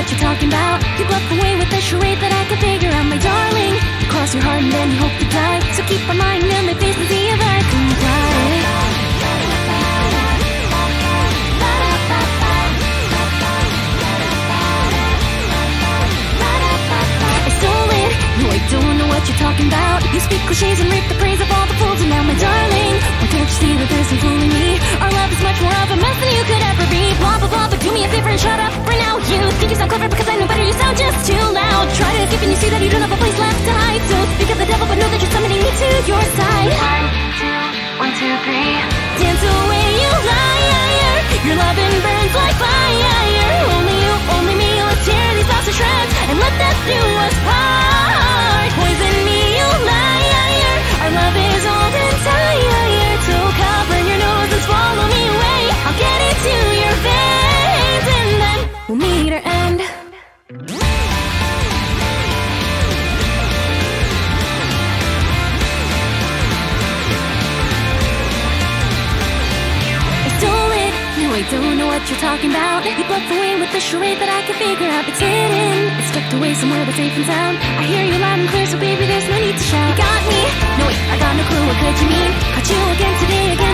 what you're talking about. You bluff away with a charade that I can figure out, my darling. You cross your heart and then you hope to die. So keep my mind in my face and see if I comply. I stole it. No, I don't know what you're talking about. You speak cliches and reap the praise of all the fools, and now, my darling, why can't you see that there's some fooling me? Our love is much more of a mess than you could ever be. Blah blah blah, but do me a favor and shut up. You think you sound clever because I know better. You sound just too loud. Try to escape and you see that you don't have a place left to hide. So speak of the devil, but know that you're summoning me to your side. Don't know what you're talking about. You bluff away with the charade that I can figure out. It's hidden. It's tucked away somewhere that's safe and sound. I hear you loud and clear, so baby, there's no need to shout. You got me. No, wait, I got no clue. What could you mean? Caught you again today.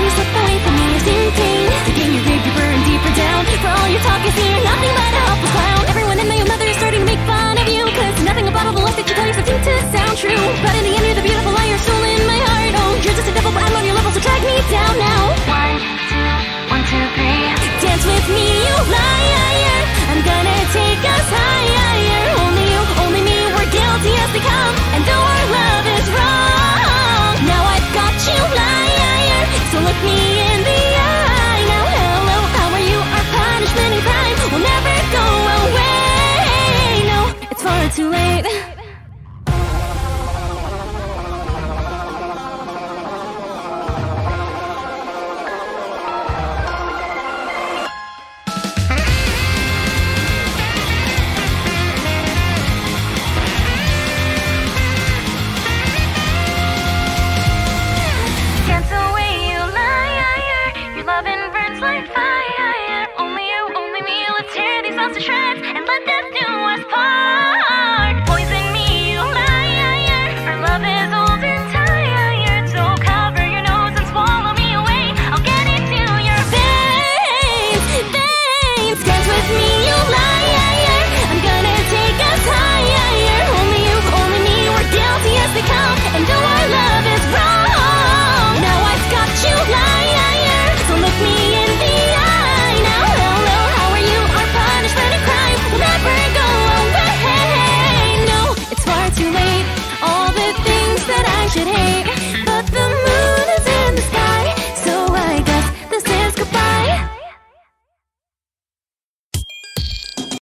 loves to shred.